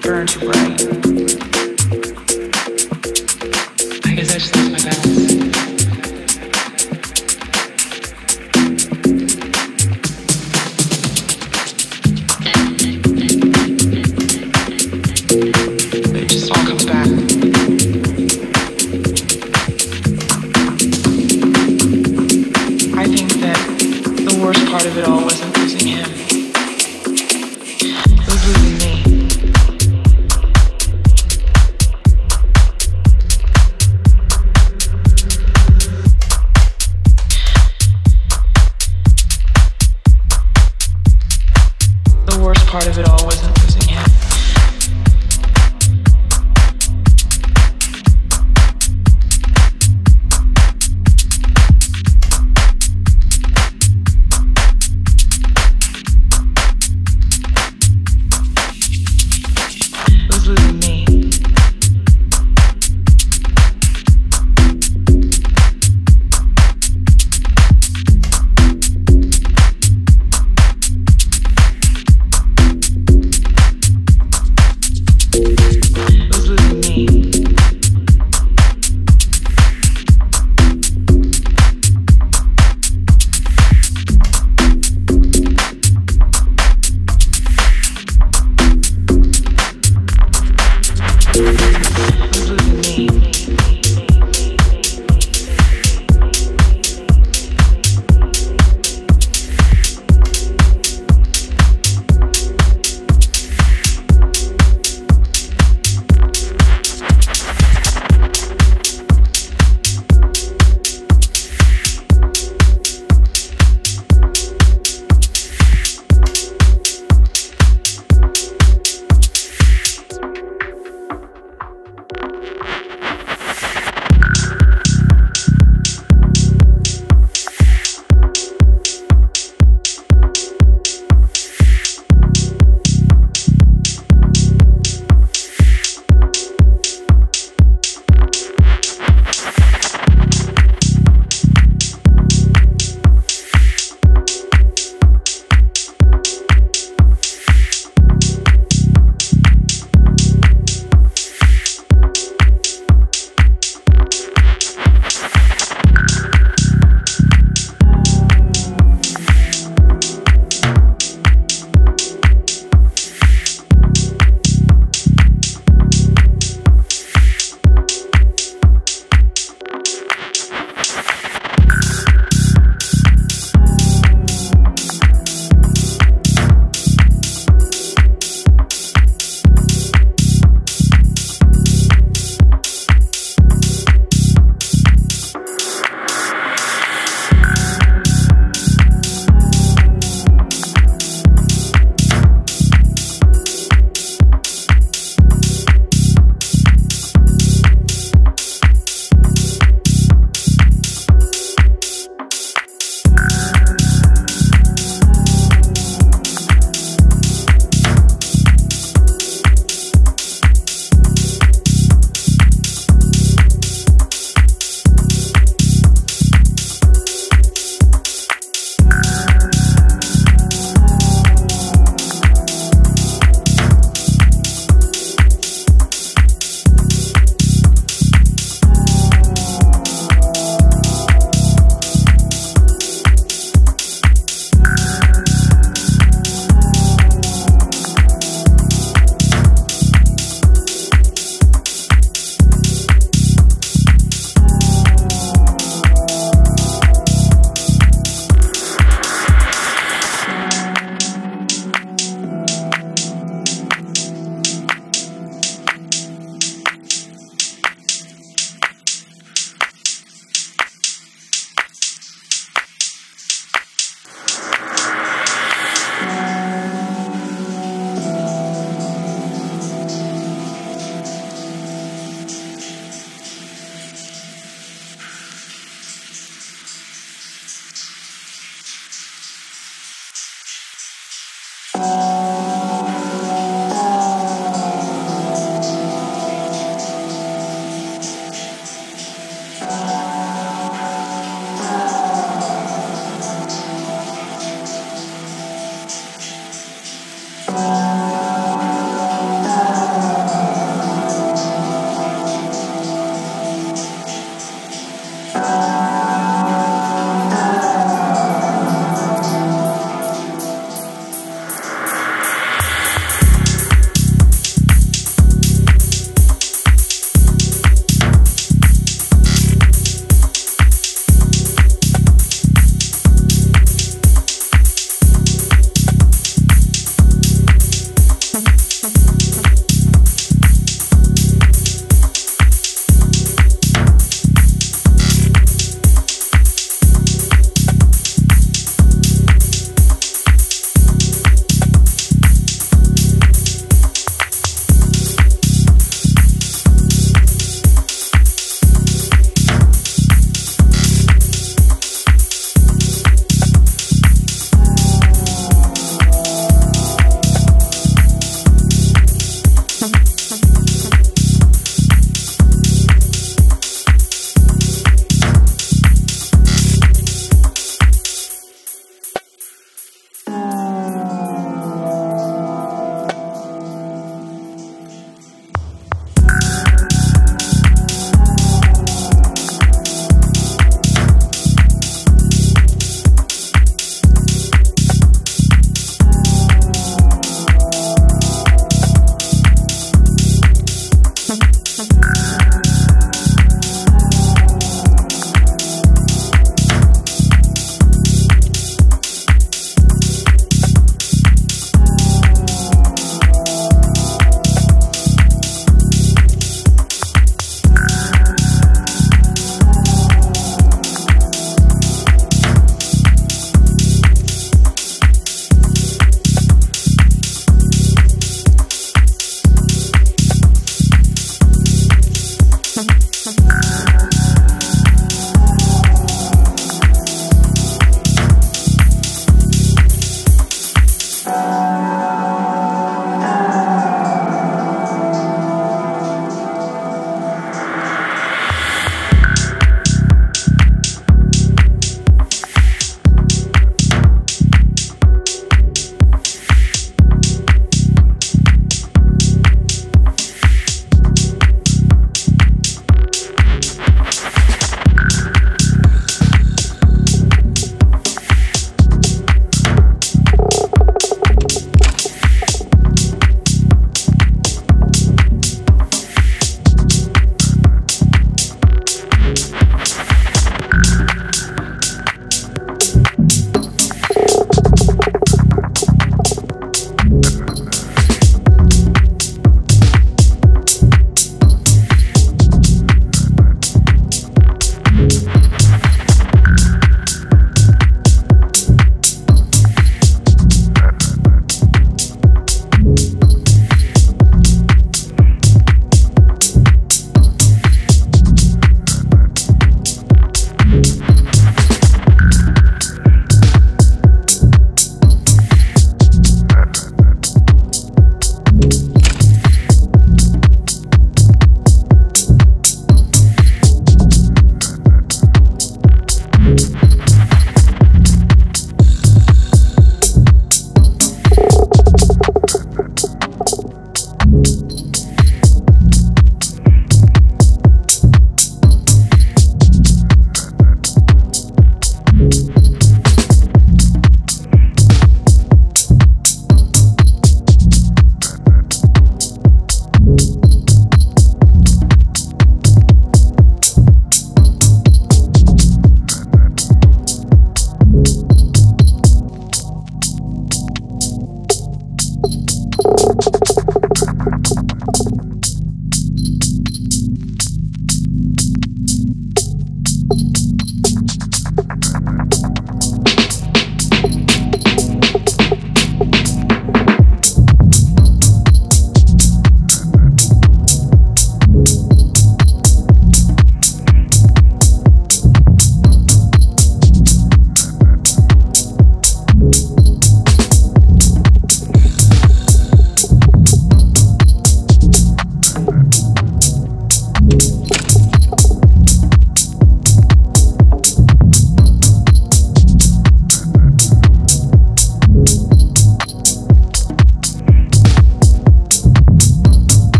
burn to bright.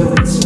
So it's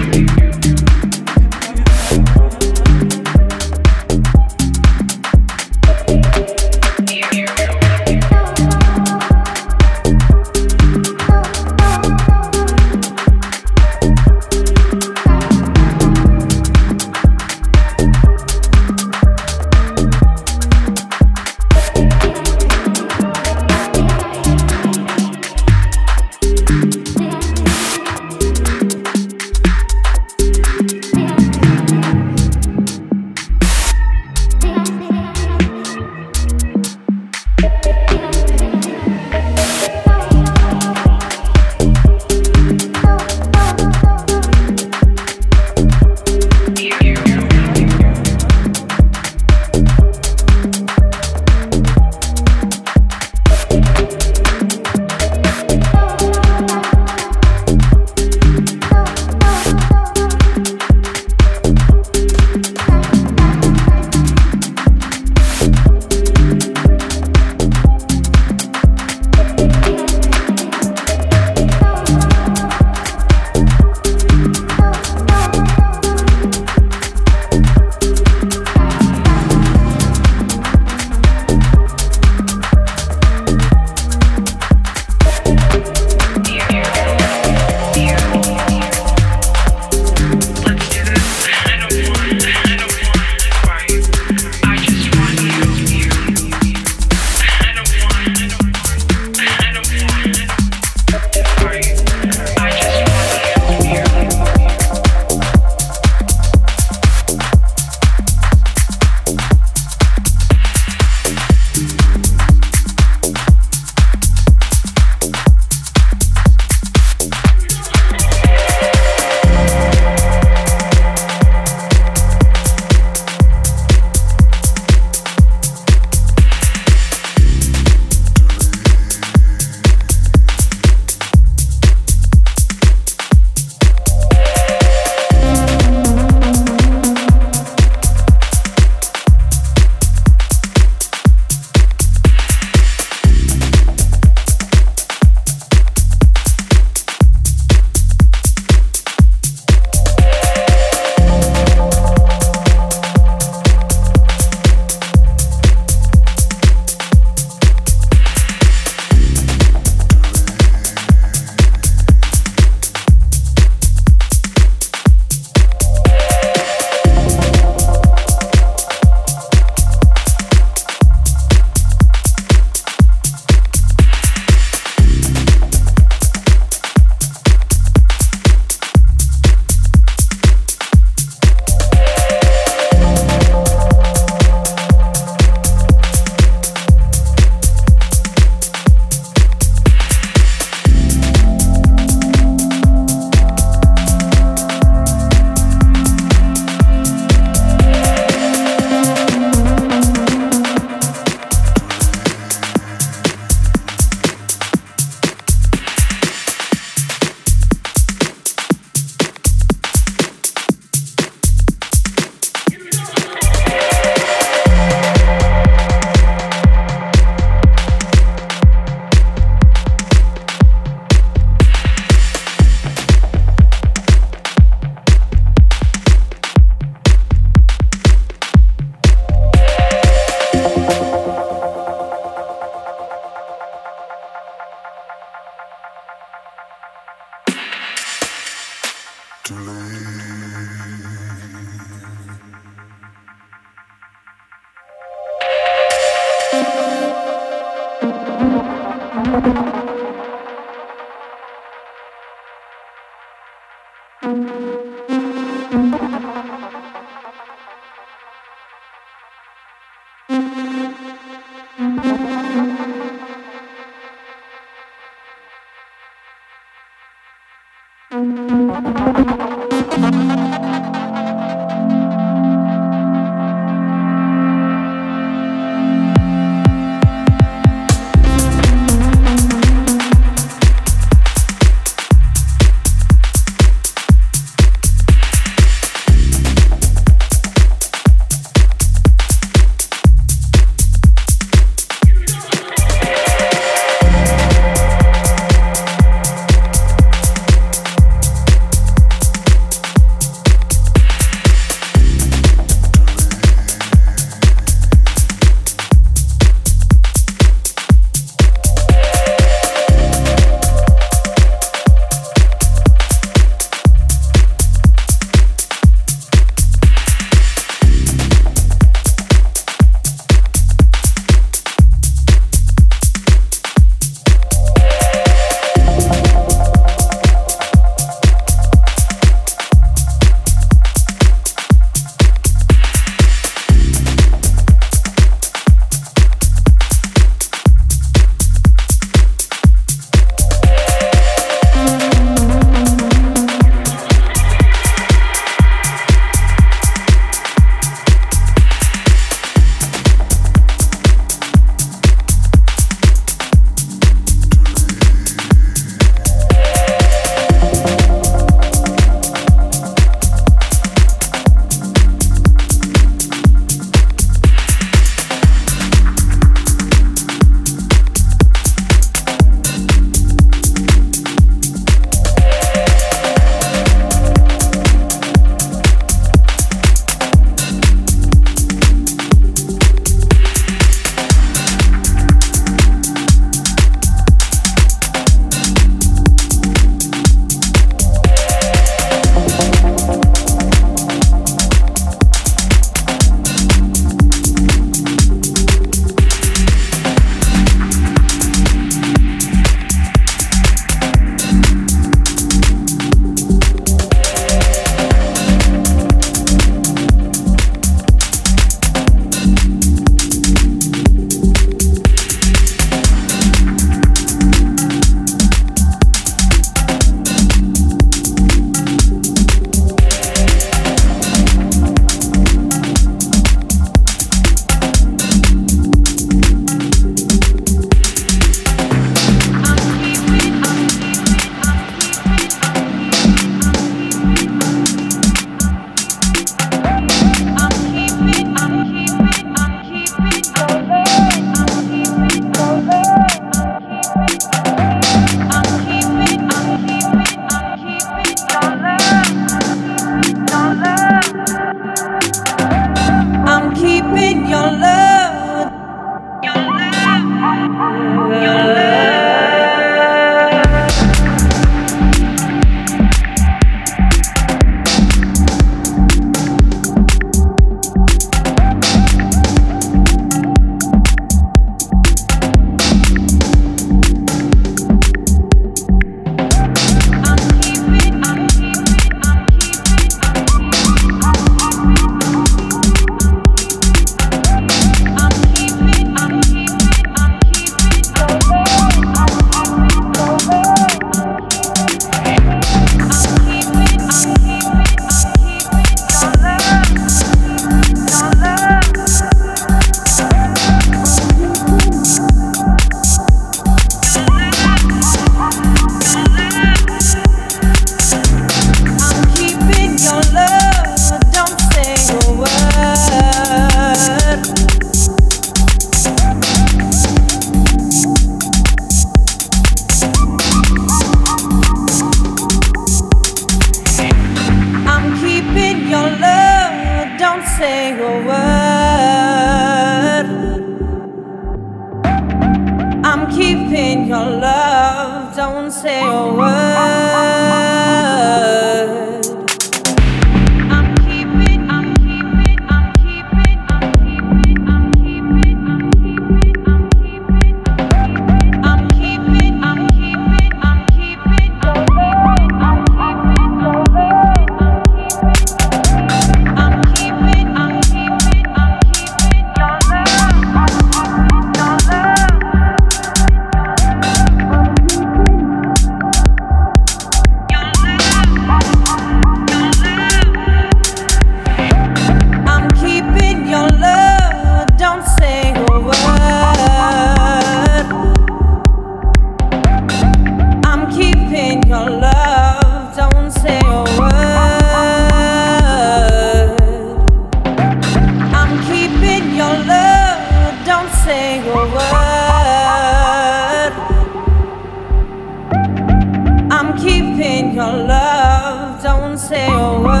say a word.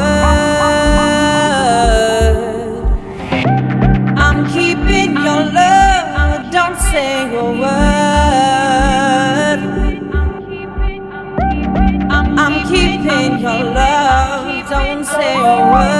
I'm keeping your love, don't say a word. I'm keeping your love, don't say a word.